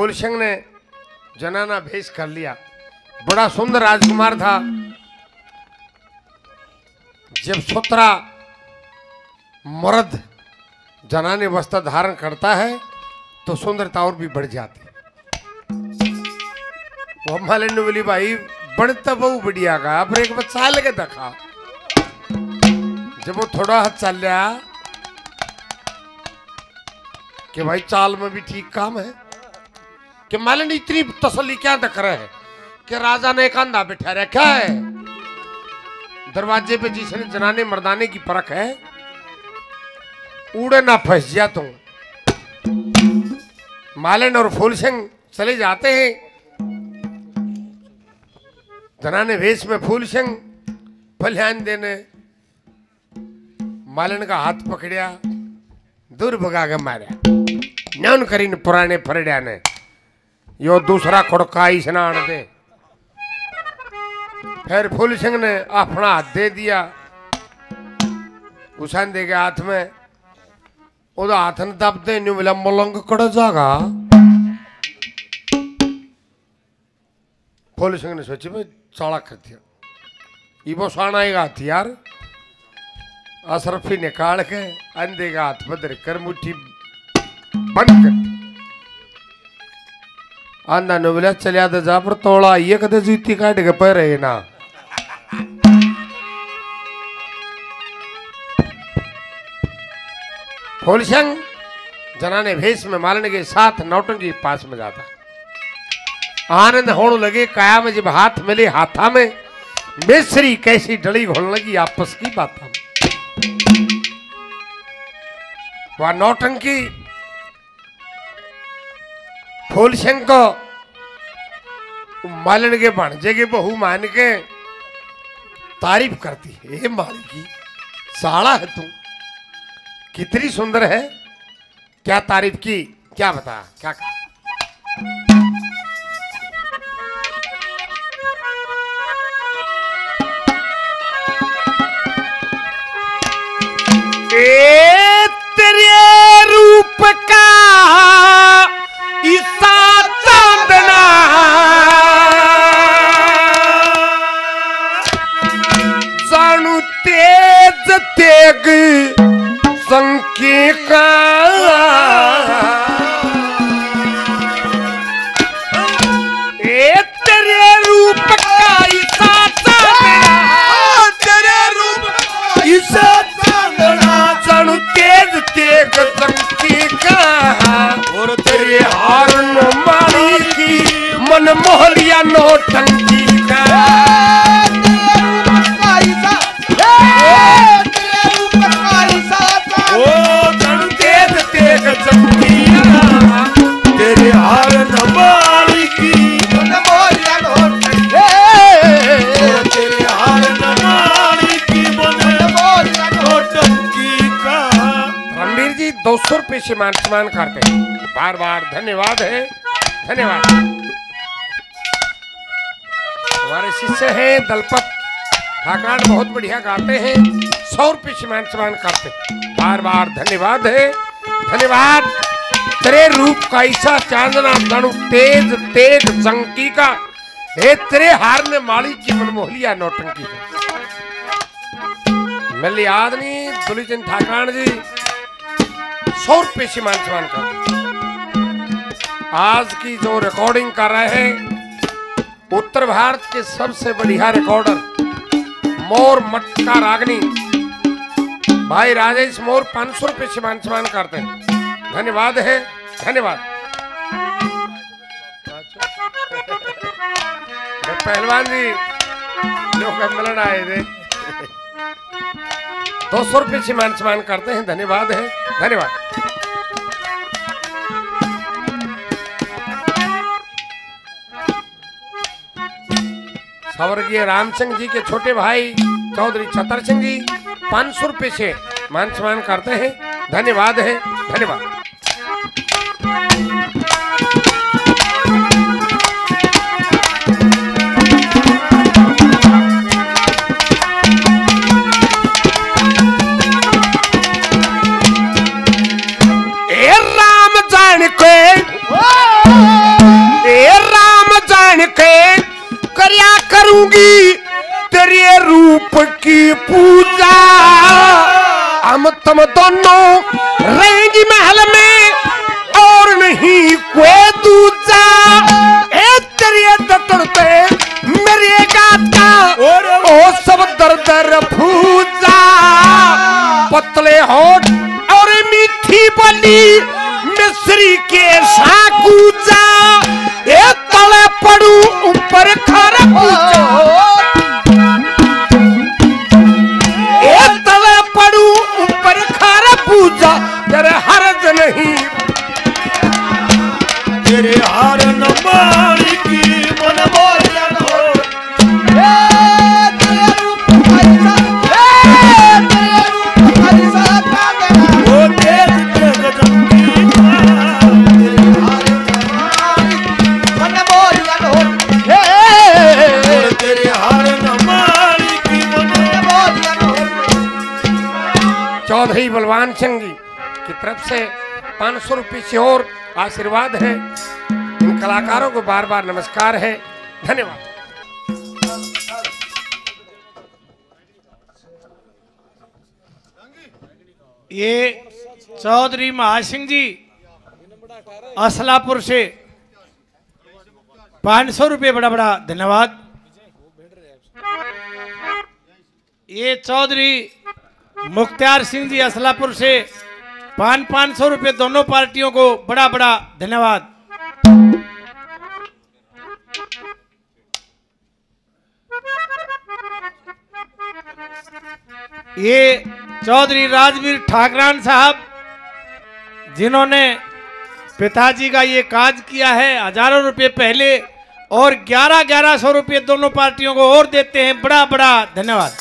फूल सिंह ने जनाना भेष कर लिया। बड़ा सुंदर राजकुमार था। जब सुतरा मर्द जनाने वस्त्र धारण करता है तो सुंदरता और भी बढ़ जाती। वो मालिन बोली, भाई बढ़ता बहु बढ़िया का पर एक बार चाल के देखा। जब वो थोड़ा हाथ चल लिया, कि भाई, चाल में भी ठीक काम है कि मालिन इतनी तसली क्या दिख रहे है कि राजा ने एक अंधा बिठा रखा है। दरवाजे पे जिसने जनाने मर्दाने की परख है, उड़े ना फंस जा तुम मालिन और फूल सिंह चले जाते हैं। जनाने वेश में फूल सिंह फल्यान देने। मालिन का हाथ पकड़िया, दूर भगा के मारा नौन करीन पुराने फरड्या ने। यो दूसरा खुड़का स्नान दे। फिर फूल सिंह ने अपना हाथ दे दिया। हुसैन दे के हाथ में ओदा हाथ ने दबते न्यू मिला मलंग कड़ जागा। फूल सिंह ने सोची, भाई चाला कर दिया। इबो साना ही हाथ यार। असरफी निकाल के अंधे का हाथ बदर कर मुट्ठी बंद कर चलिया तो ये कदे जूती काट के ना जनाने भेष में मारने के साथ नौटंकी पास में जाता आनंद होने लगे काया में जब हाथ मिले हाथा में मिश्री कैसी डली घोलने लगी आपस की बात वह नौटंकी फूल सिंह को मालन के भाणजे के बहू मान के तारीफ़ करती है मालिकी, साला है तू। कितनी सुंदर है। क्या तारीफ़ की? क्या बता? क्या कहा? ए रुपये से मान सम्मान करते हैं। बार बार धन्यवाद है। धन्यवाद। हमारे शिष्य हैं दलपत ठाकान बहुत बढ़िया गाते हैं। सौ रुपये से मान सम्मान करते हैं। बार बार धन्यवाद है। धन्यवाद। तेरे रूप का ऐसा चांदना दणु तेज तेज जंकी का। हे तेरे हार ने माली की मनमोहलिया नौटंकी का मिली आदमी दुलीचंद ठाकान जी सौ रुपये से मान सम्मान कर। आज की जो रिकॉर्डिंग कर रहे हैं, उत्तर भारत के सबसे बढ़िया रिकॉर्डर मोर मटका रागनी। भाई राजेश मोर पाँच सौ रुपये से मान सम्मान करते हैं। धन्यवाद है, धन्यवाद। पहलवान जी, जो मिलन आए थे। दो सौ रुपये से मान सम्मान करते हैं, धन्यवाद है, धन्यवाद। स्वर्गीय राम सिंह जी के छोटे भाई चौधरी छतर सिंह जी, पाँच सौ रुपये से मान सम्मान करते हैं। धन्यवाद है। धन्यवाद। करया करूँगी। तेरे रूप की पूजा। हम तुम दोनों रहेंगी महल में और नहीं कोई दूजा। तेरे दतर पे मेरे गाता। ओ, सब दर दर फूजा। पतले होठ और मीठी बोली। की तरफ़ से पाँच सौ रुपये से और आशीर्वाद है। इन कलाकारों को बार बार नमस्कार है। धन्यवाद। ये चौधरी महासिंह जी असलापुर से पाँच सौ रुपये बड़ा बड़ा धन्यवाद। ये चौधरी मुख्तार सिंह जी असलापुर से पाँच पाँच सौ रुपये दोनों पार्टियों को बड़ा बड़ा धन्यवाद। ये चौधरी राजवीर ठाकरान साहब, जिन्होंने पिताजी का ये काज किया है, हज़ारों रुपए पहले और ग्यारह ग्यारह सौ रुपये दोनों पार्टियों को और देते हैं, बड़ा बड़ा धन्यवाद।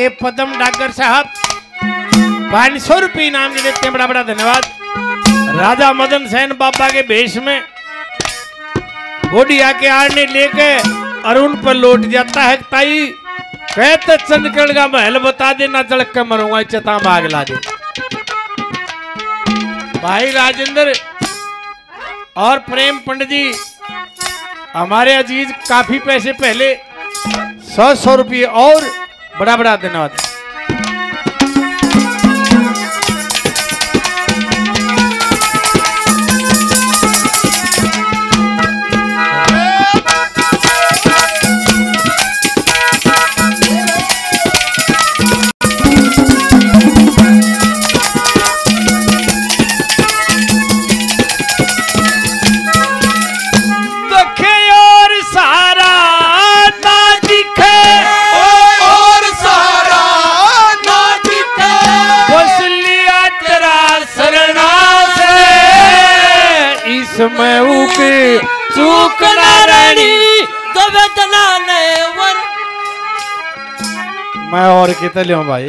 ये पदम डाकर साहब। पाँच सौ रुपये इनाम के देते हैं, बड़ा बड़ा धन्यवाद। राजा मदन सेन बाबा के भेष में बोडिया के आड़ने लेके अरुण पर लौट जाता है। ताई कहते चंदकरण का महल बता दे ना चढ़ के मरूँगा चता भाग ला दे। भाई राजेंद्र और प्रेम पंडित जी, हमारे अज़ीज़ काफ़ी पैसे पहले सौ सौ रुपये और बड़ा बड़ा धन्यवाद। गीत लियो भाई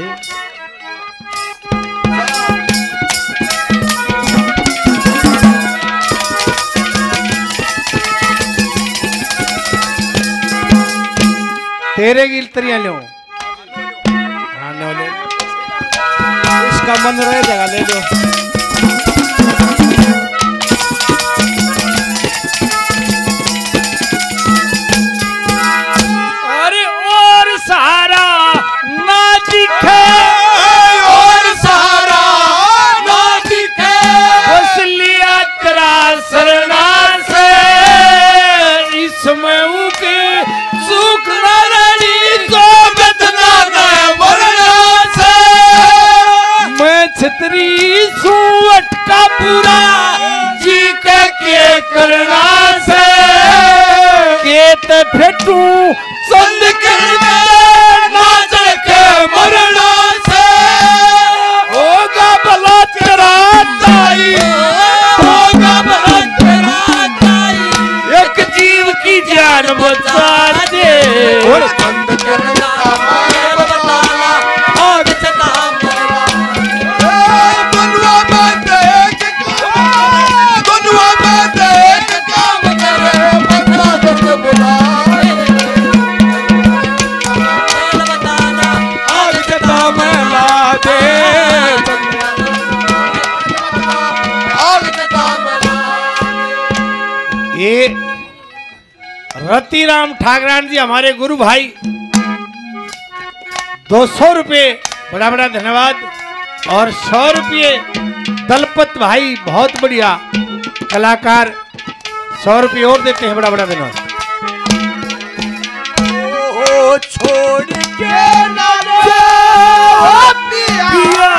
तेरे की इतरिया लियो। इसका मन रहे जगह ले लो जान रतिराम ठाकरान जी हमारे गुरु भाई। दो सौ रुपये बड़ा बड़ा धन्यवाद। और सौ रुपये दलपत भाई बहुत बढ़िया कलाकार। सौ रुपये और देते हैं बड़ा बड़ा धन्यवाद। छोड़ के ना पिया।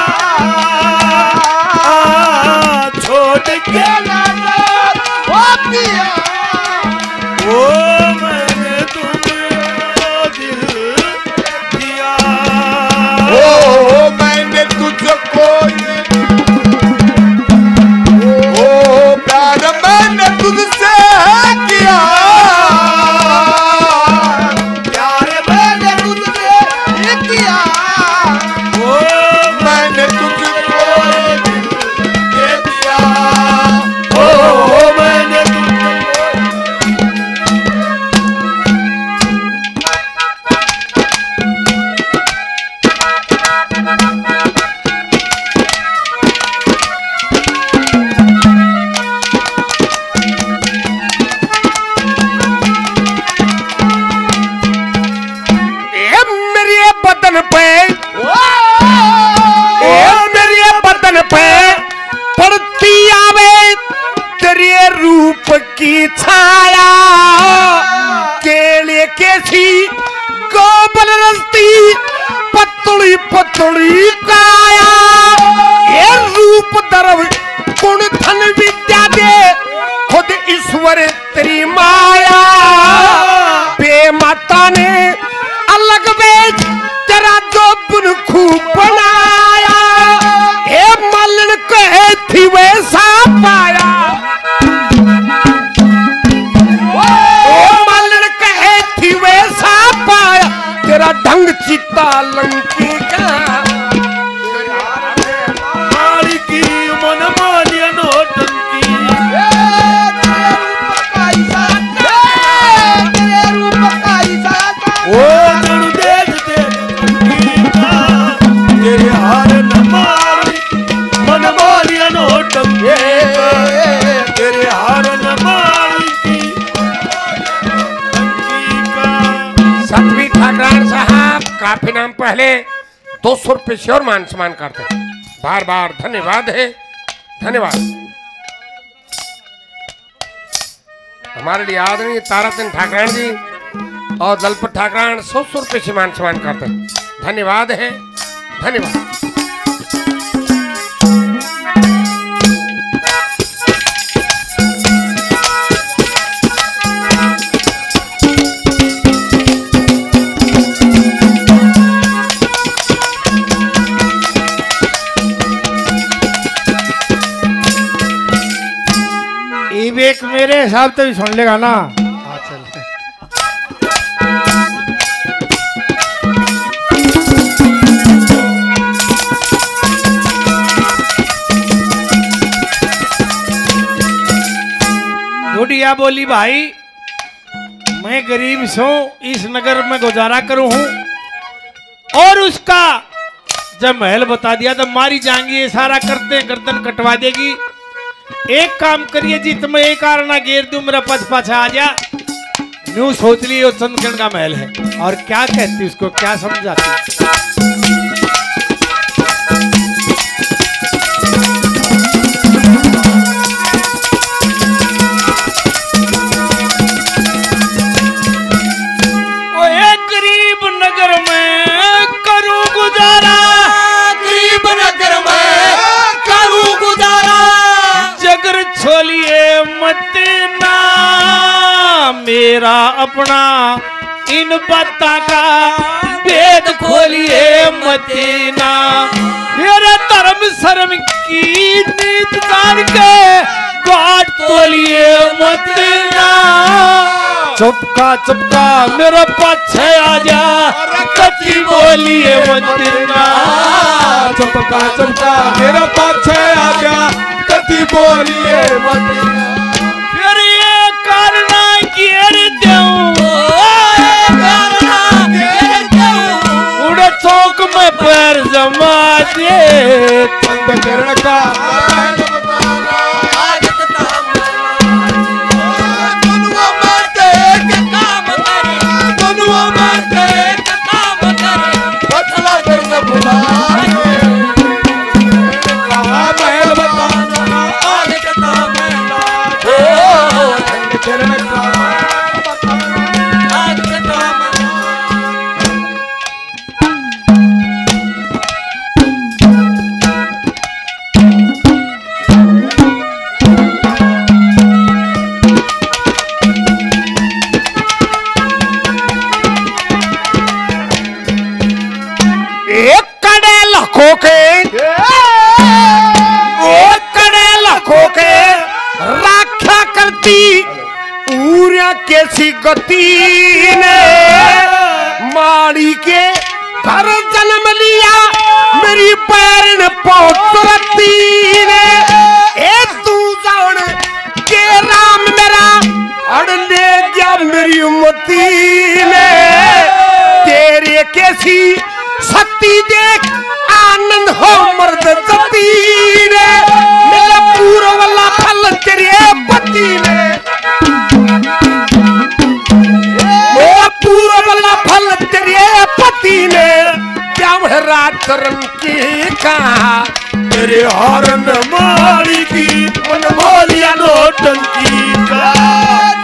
Lord. काफ़ी नाम पहले दो सौ रुपये से और मान सम्मान करते। बार बार धन्यवाद है। धन्यवाद। हमारे लिए आदरणीय ताराचंद ठाकरान जी और दलपत ठाकरान सौ सौ रुपये से मान सम्मान करते। धन्यवाद है। धन्यवाद। एक मेरे हिसाब से भी सुन लेगा ना। हाँ चल। गुड़िया बोली भाई मैं गरीब सो इस नगर में गुजारा करूँ हूँ। और उसका जब महल बता दिया तो मारी जाएँगी ये सारा करते गर्दन कटवा देगी। एक काम करिए जी, तुम्हें एक कारण घेर दू, मेरा पछ पाछा आ जा। न्यू सोच ली वो चंद्रकण का महल है। और क्या कहती उसको, क्या समझाती अपना इन बाता का वेद खोलिए मत ना मेरे धर्म शर्म की नीत जान के गाट तोलिए मत ना चुपका चुपका, मेरे पाछे आ जा कच्ची बोलिए मत ना चुपका चुपका, मेरा पाछे आ जा कति बोलिए मत yeah. एक कड़े लाखों के, एक कड़े लाखों के राख्या करती पूरा कैसी गति ने माड़ी के घर जन्म लिया, मेरी पैर पौतरती ने। ए तू जान के राम मेरा अड़ ले मेरी ने। तेरे कैसी शक्ति देख, आनंद हो, मर्द जती रे। मेरा पूरा वाला फल तेरे पति फल तेरे पति ने क्या की कहा तेरे हरन मारी की मन बोलिया नोटंकी का। ओरण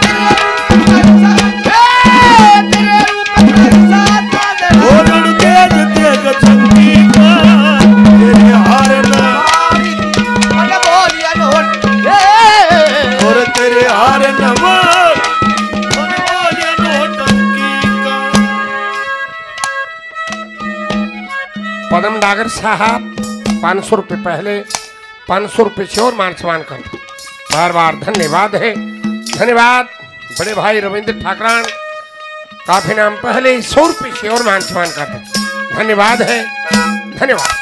पदम डागर साहब, पाँच सौ रुपये पहले, पाँच सौ रुपये से और मान सम्मान कर। बार बार धन्यवाद है। धन्यवाद, बड़े भाई रविंद्र ठाकरान, काफ़ी नाम पहले सौ रुपये से और मान सम्मान कर धन्यवाद है। धन्यवाद।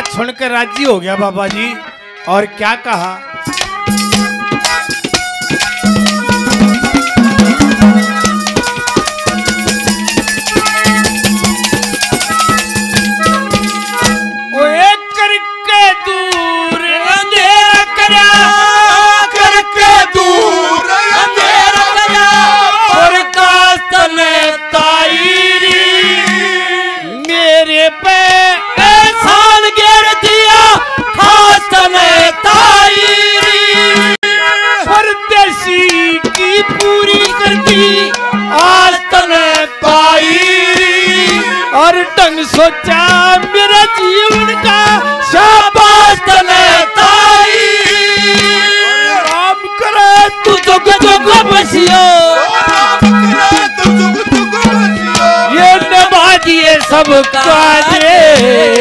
बात सुनकर राज़ी हो गया बाबा जी। और क्या कहा? और सोचा मेरा जीवन का शाबाश तने ताई। राम करे तू तो बसियो। ये दिए सब काजे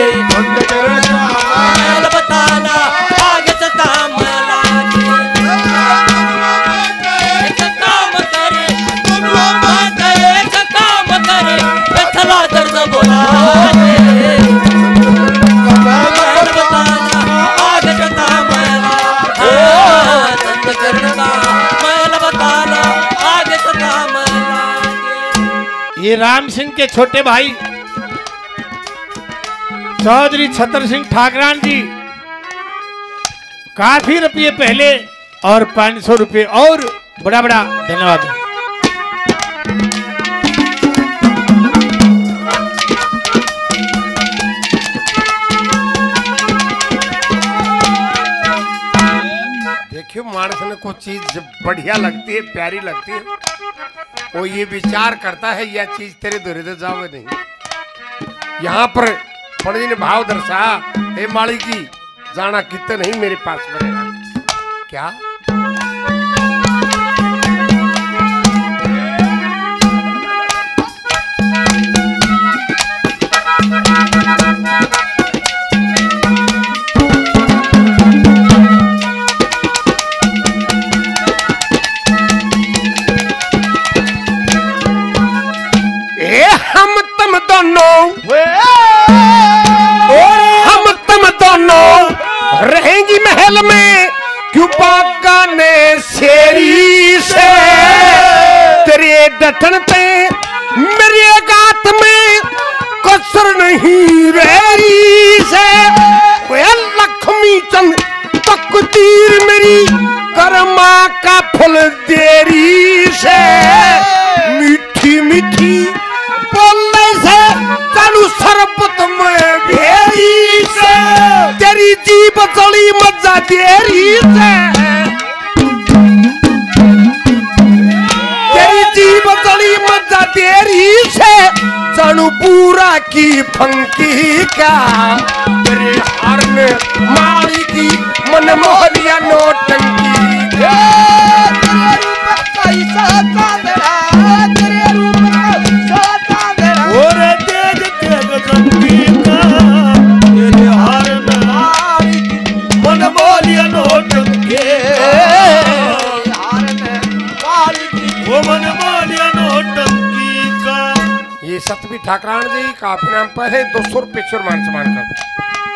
राम सिंह के छोटे भाई, चौधरी छतर सिंह ठाकरान जी, काफ़ी रुपये पहले और पाँच सौ रुपये और बड़ा बड़ा धन्यवाद। देखियो, मानस ने को चीज़ बढ़िया लगती है, प्यारी लगती है, वो ये विचार करता है, यह चीज़ तेरे दुरे जाओगे नहीं। यहाँ पर पंडित ने भाव दर्शाया, हे माली की जाना कितने नहीं मेरे पास बनेगा। क्या? तेरे डटन पे मेरे गात में कसर नहीं रेरी से। लक्ष्मी चंद, तकदीर मेरी कर्मा का फल देरी से। मीठी मीठी बोलने से कानू सरबत में भेरी से। तेरी जीभ चली मज़ा देरी से। पूरा की फंकी का। तेरे हार में मारी की मन मोहलिया ठाकरान जी, काफ़ी नाम पर है, दो सौ रुपये मान सम्मान कर।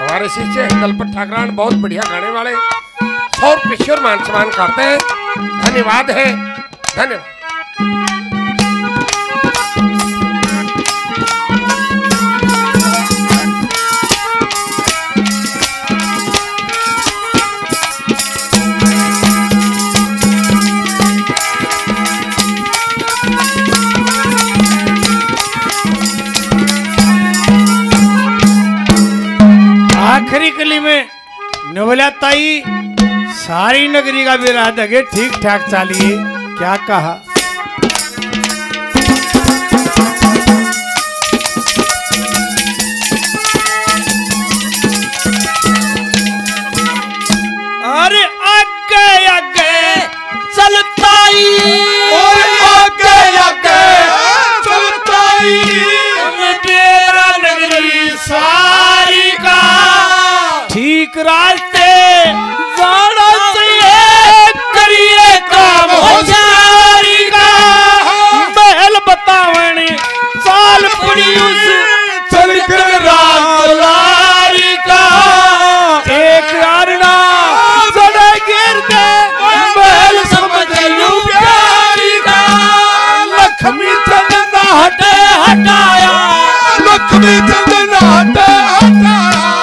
हमारे शिष्य है, दलपत ठाकरान बहुत बढ़िया गाने वाले। सौ रुपये मान सम्मान करते हैं। धन्यवाद है। धन्यवाद। आखिरी कली में नवला ताई, सारी नगरी का भी अगे ठीक ठाक चालिए, क्या कहा?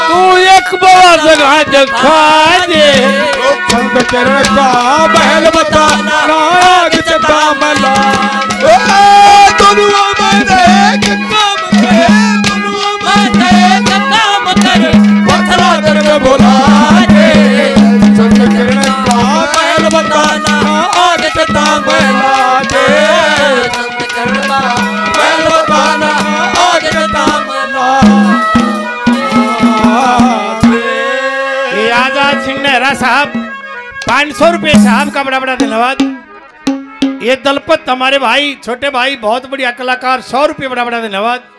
तू एक बड़ा जगह दिखा दे। चंद चरण का महल बता नाग चंदा मला। पाँच सौ रुपये से आपका बड़ा बड़ा धन्यवाद। ये दलपत, हमारे भाई, छोटे भाई, बहुत बढ़िया कलाकार सौ रुपये बड़ा बड़ा धन्यवाद।